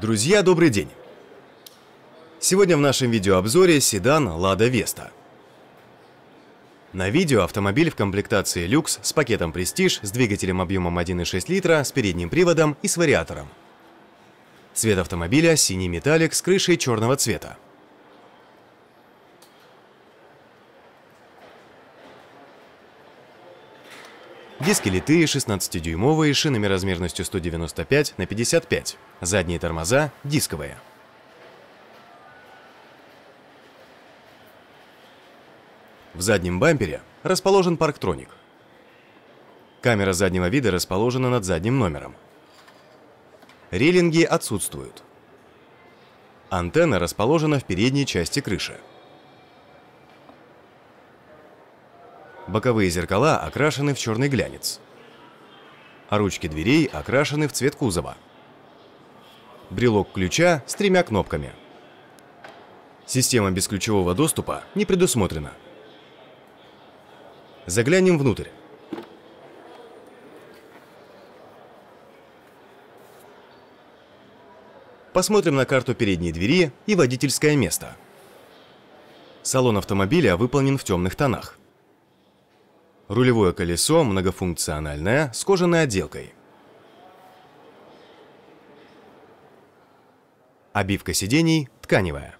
Друзья, добрый день! Сегодня в нашем видеообзоре седан Lada Vesta. На видео автомобиль в комплектации люкс с пакетом Prestige с двигателем объемом 1,6 литра, с передним приводом и с вариатором. Цвет автомобиля синий металлик с крышей черного цвета. Диски литые 16-дюймовые, шинами размерностью 195 на 55. Задние тормоза дисковые. В заднем бампере расположен парктроник. Камера заднего вида расположена над задним номером. Рейлинги отсутствуют. Антенна расположена в передней части крыши. Боковые зеркала окрашены в черный глянец. А ручки дверей окрашены в цвет кузова. Брелок ключа с тремя кнопками. Система бесключевого доступа не предусмотрена. Заглянем внутрь. Посмотрим на карту передней двери и водительское место. Салон автомобиля выполнен в темных тонах. Рулевое колесо многофункциональное с кожаной отделкой. Обивка сидений тканевая.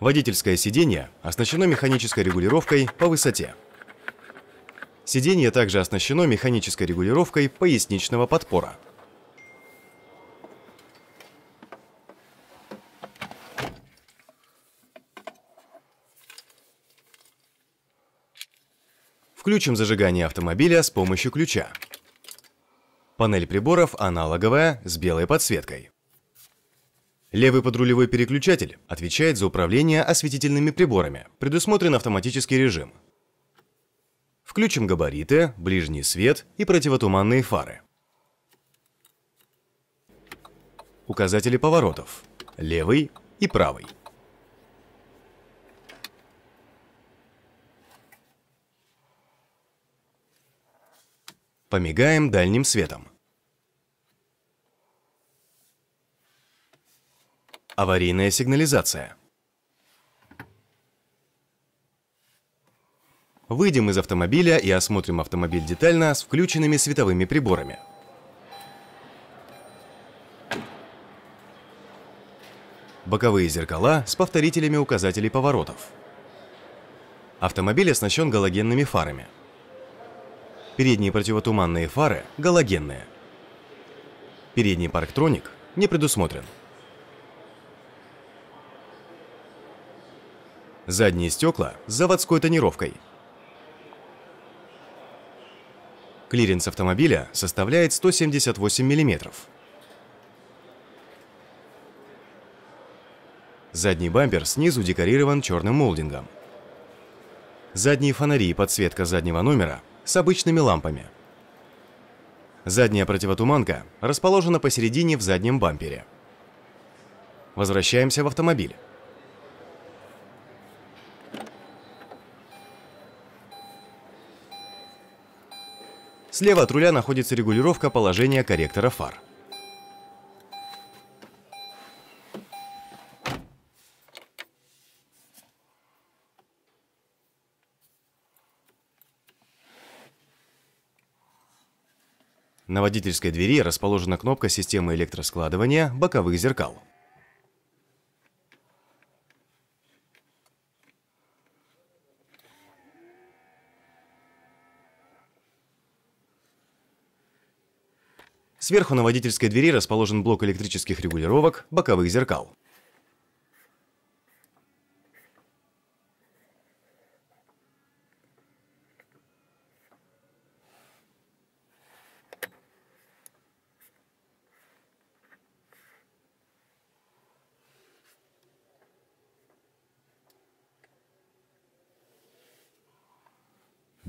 Водительское сиденье оснащено механической регулировкой по высоте. Сиденье также оснащено механической регулировкой поясничного подпора. Включим зажигание автомобиля с помощью ключа. Панель приборов аналоговая с белой подсветкой. Левый подрулевой переключатель отвечает за управление осветительными приборами. Предусмотрен автоматический режим. Включим габариты, ближний свет и противотуманные фары. Указатели поворотов. Левый и правый. Помигаем дальним светом. Аварийная сигнализация. Выйдем из автомобиля и осмотрим автомобиль детально с включенными световыми приборами. Боковые зеркала с повторителями указателей поворотов. Автомобиль оснащен галогенными фарами. Передние противотуманные фары галогенные. Передний парктроник не предусмотрен. Задние стекла с заводской тонировкой. Клиренс автомобиля составляет 178 мм. Задний бампер снизу декорирован черным молдингом. Задние фонари и подсветка заднего номера с обычными лампами. Задняя противотуманка расположена посередине в заднем бампере. Возвращаемся в автомобиль. Слева от руля находится регулировка положения корректора фар. На водительской двери расположена кнопка системы электроскладывания боковых зеркал. Сверху на водительской двери расположен блок электрических регулировок боковых зеркал.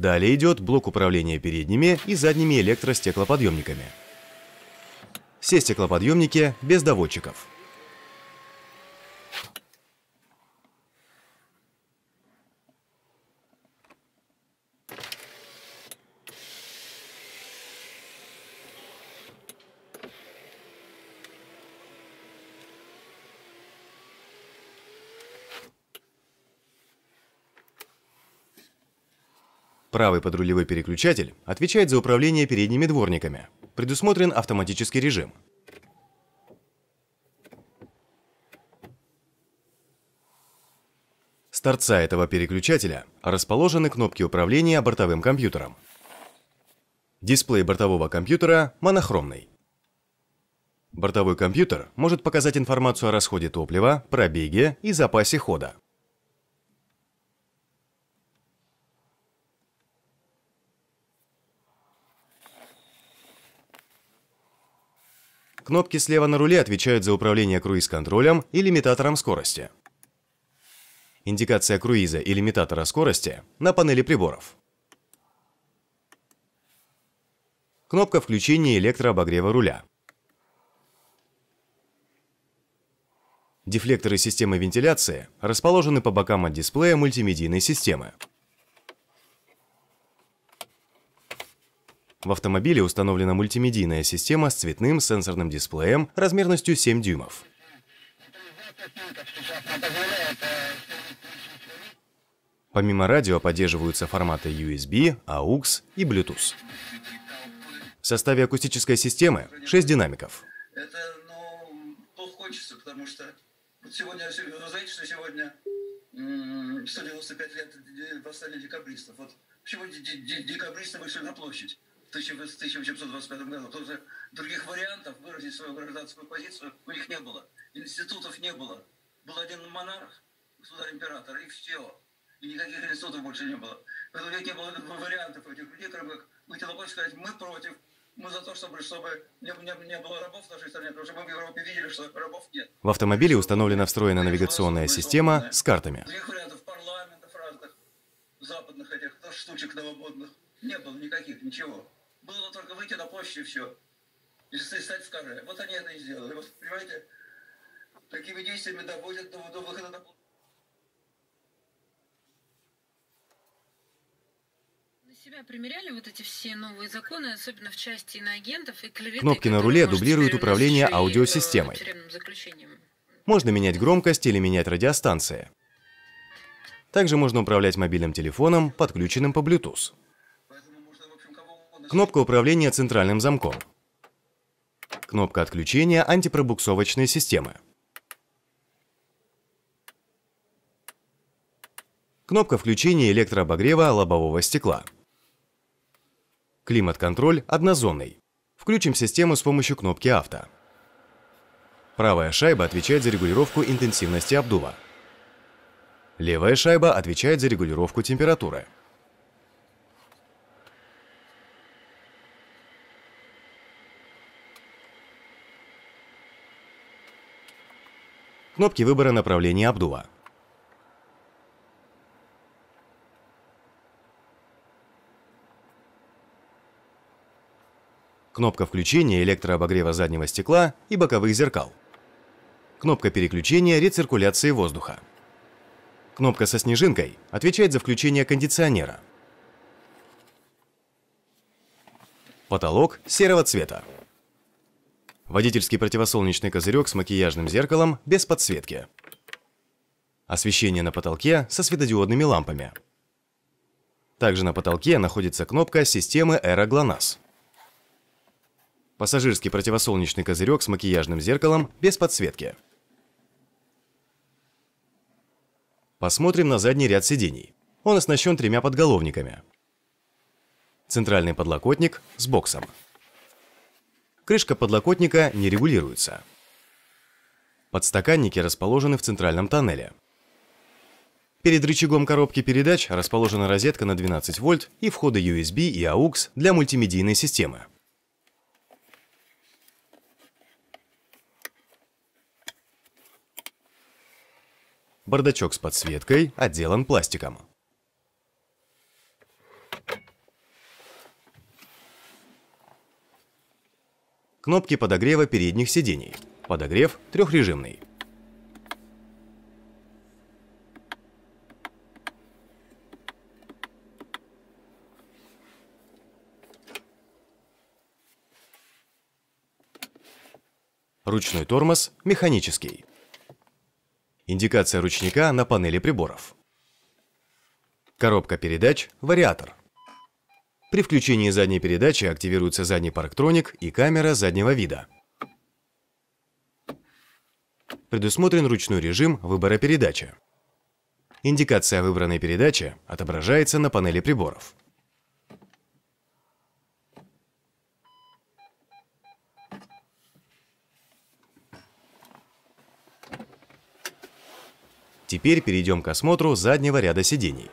Далее идет блок управления передними и задними электростеклоподъемниками. Все стеклоподъемники без доводчиков. Правый подрулевой переключатель отвечает за управление передними дворниками. Предусмотрен автоматический режим. С торца этого переключателя расположены кнопки управления бортовым компьютером. Дисплей бортового компьютера монохромный. Бортовой компьютер может показать информацию о расходе топлива, пробеге и запасе хода. Кнопки слева на руле отвечают за управление круиз-контролем и лимитатором скорости. Индикация круиза и лимитатора скорости на панели приборов. Кнопка включения электрообогрева руля. Дефлекторы системы вентиляции расположены по бокам от дисплея мультимедийной системы. В автомобиле установлена мультимедийная система с цветным сенсорным дисплеем размерностью 7 дюймов. Помимо радио поддерживаются форматы USB, AUX и Bluetooth. В составе акустической системы 6 динамиков. Это, ну, плохо хочется, потому что вот сегодня, вы знаете, что сегодня 195 лет восстания декабристов. Вот почему декабристы вышли на площадь 1825 году? Что других вариантов выразить свою гражданскую позицию у них не было. Институтов не было. Был один монарх, государь-император, и все. И никаких институтов больше не было. Поэтому у них не было вариантов этих людей, кроме как выйти на площадь сказать, мы против мы за то, чтобы, чтобы не, не, не было рабов в нашей стране, потому что мы в Европе видели, что рабов нет. В автомобиле установлена встроенная навигационная система с картами. Других вариантов парламентов разных, западных этих штучек новомодных не было никаких, ничего. Было только выйти на площадь и все. И стать в каре. Вот они это и сделали. Вот, понимаете, такими действиями доводят до, до выхода на площадь. себя примеряли вот эти все новые законы, особенно в части иноагентов и клеветы, Кнопки на руле дублируют управление аудиосистемой. Можно менять громкость или менять радиостанции. Также можно управлять мобильным телефоном, подключенным по Bluetooth. Кнопка управления центральным замком. Кнопка отключения антипробуксовочной системы. Кнопка включения электрообогрева лобового стекла. Климат-контроль однозонный. Включим систему с помощью кнопки «Авто». Правая шайба отвечает за регулировку интенсивности обдува. Левая шайба отвечает за регулировку температуры. Кнопки выбора направления обдува. Кнопка включения электрообогрева заднего стекла и боковых зеркал. Кнопка переключения рециркуляции воздуха. Кнопка со снежинкой отвечает за включение кондиционера. Потолок серого цвета. Водительский противосолнечный козырек с макияжным зеркалом без подсветки. Освещение на потолке со светодиодными лампами. Также на потолке находится кнопка системы Aero. Пассажирский противосолнечный козырек с макияжным зеркалом без подсветки. Посмотрим на задний ряд сидений. Он оснащен тремя подголовниками. Центральный подлокотник с боксом. Крышка подлокотника не регулируется. Подстаканники расположены в центральном тоннеле. Перед рычагом коробки передач расположена розетка на 12 вольт и входы USB и AUX для мультимедийной системы. Бардачок с подсветкой отделан пластиком. Кнопки подогрева передних сидений. Подогрев трехрежимный. Ручной тормоз механический. Индикация ручника на панели приборов. Коробка передач, вариатор. При включении задней передачи активируется задний парктроник и камера заднего вида. Предусмотрен ручной режим выбора передачи. Индикация выбранной передачи отображается на панели приборов. Теперь перейдем к осмотру заднего ряда сидений.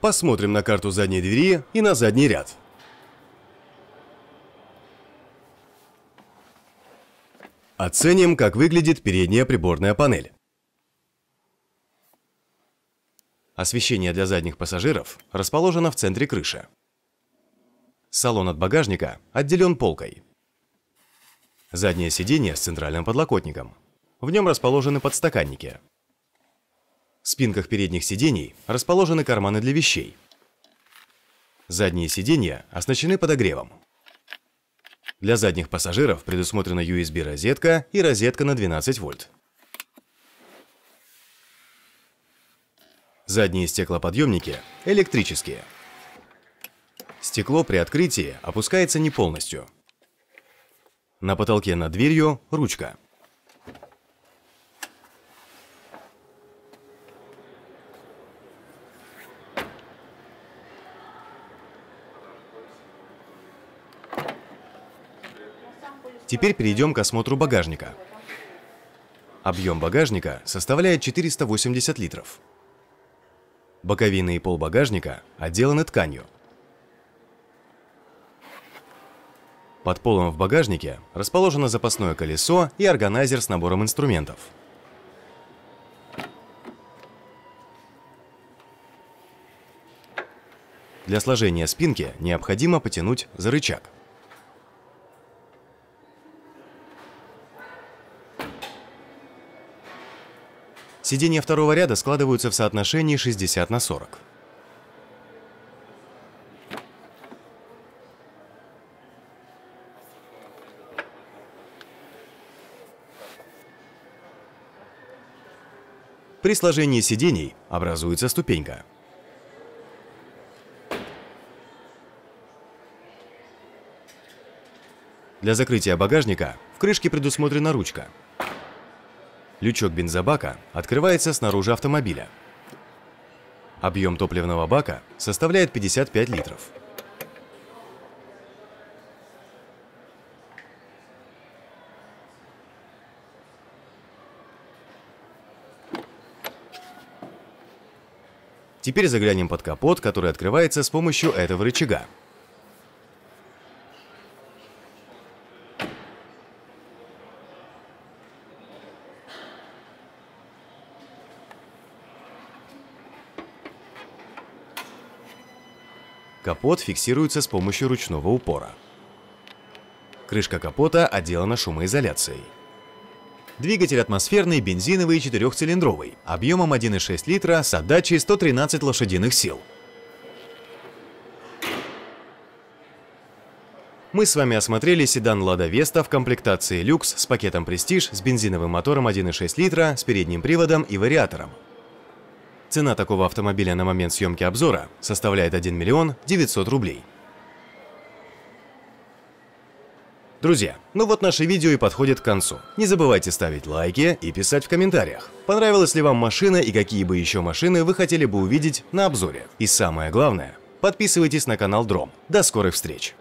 Посмотрим на карту задней двери и на задний ряд. Оценим, как выглядит передняя приборная панель. Освещение для задних пассажиров расположено в центре крыши. Салон от багажника отделен полкой. Заднее сиденье с центральным подлокотником. В нем расположены подстаканники. В спинках передних сидений расположены карманы для вещей. Задние сиденья оснащены подогревом. Для задних пассажиров предусмотрена USB-розетка и розетка на 12 вольт. Задние стеклоподъемники электрические. Стекло при открытии опускается не полностью. На потолке над дверью ручка. Теперь перейдем к осмотру багажника. Объем багажника составляет 480 литров. Боковины и пол багажника отделаны тканью. Под полом в багажнике расположено запасное колесо и органайзер с набором инструментов. Для сложения спинки необходимо потянуть за рычаг. Сиденья второго ряда складываются в соотношении 60 на 40. При сложении сидений образуется ступенька. Для закрытия багажника в крышке предусмотрена ручка – Лючок бензобака открывается снаружи автомобиля. Объем топливного бака составляет 55 литров. Теперь заглянем под капот, который открывается с помощью этого рычага. Капот фиксируется с помощью ручного упора. Крышка капота отделана шумоизоляцией. Двигатель атмосферный, бензиновый, четырехцилиндровый, объемом 1,6 литра с отдачей 113 лошадиных сил. Мы с вами осмотрели седан Lada Vesta в комплектации люкс с пакетом Prestige с бензиновым мотором 1,6 литра с передним приводом и вариатором. Цена такого автомобиля на момент съемки обзора составляет 1 миллион 900 рублей. Друзья, ну вот наше видео и подходит к концу. Не забывайте ставить лайки и писать в комментариях, понравилась ли вам машина и какие бы еще машины вы хотели бы увидеть на обзоре. И самое главное, подписывайтесь на канал Дром. До скорых встреч!